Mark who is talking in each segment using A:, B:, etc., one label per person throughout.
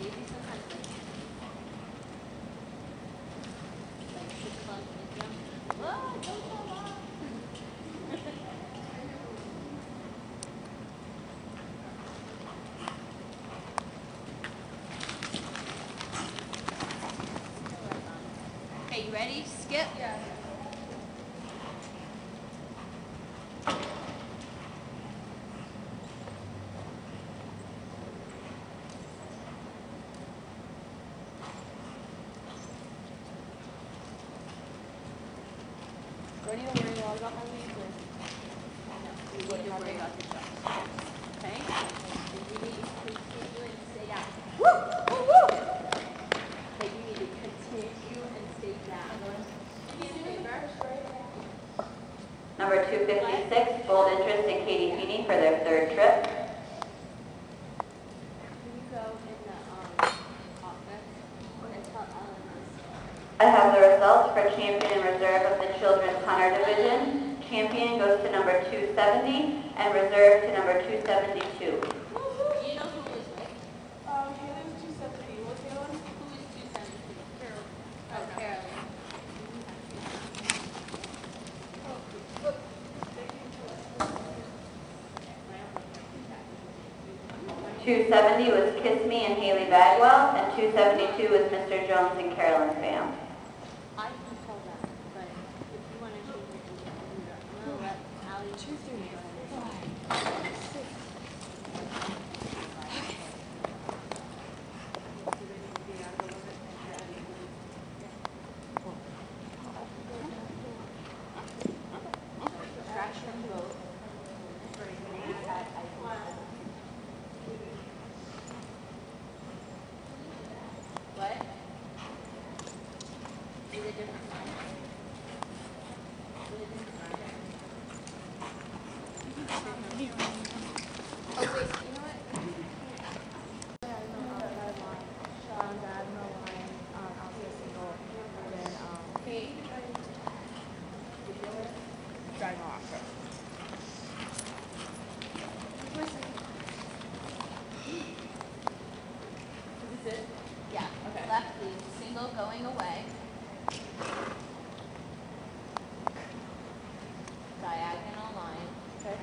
A: Okay, you ready? Skip?
B: Yeah.
A: Don't even worry a lot about my weakness.
C: You need to worry about yourself. Okay? You need to continue and stay down. Okay, you need to continue and stay down.
D: Number 256, bold interest in Katie Feeney for their third trip. For champion and reserve of the Children's Hunter Division. Champion goes to number 270 and reserve to number 272.
C: You know who was with?
B: Um, two seventy,
C: was two seventy? Carol. Carolyn.
D: 270 was Kiss Me and Haley Bagwell, and 272 was Mr. Jones and Carolyn Pham.
C: I can tell that, but if you want to change it, you can do that. I'm gonna let Ally. Two, three, Scratch from both. What? Is it different line? Is it different line? Oh, wait, you know what?
A: Diagonal outside line, Sean diagonal line, um, outside single, and then, um,
C: Kate?
A: diagonal outside.
C: Is this it? Yeah, okay. Left lead, single going away. Diagonal line.
A: Okay.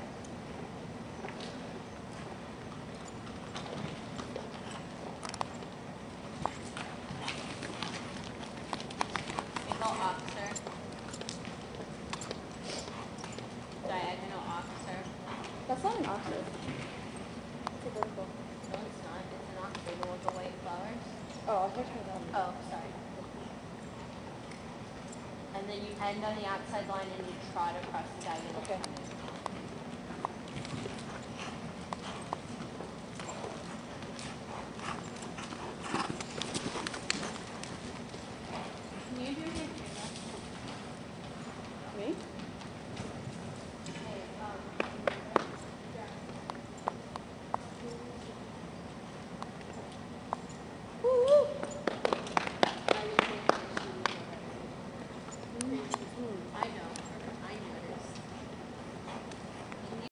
C: Single oxer. Diagonal oxer.
A: That's not an oxer. It's a vertical.
C: No, it's not. It's an octave with the white flowers.
A: Oh, I thought you were
C: Oh, sorry. And then you end on the outside line and you trot across the diagonal.
A: Okay.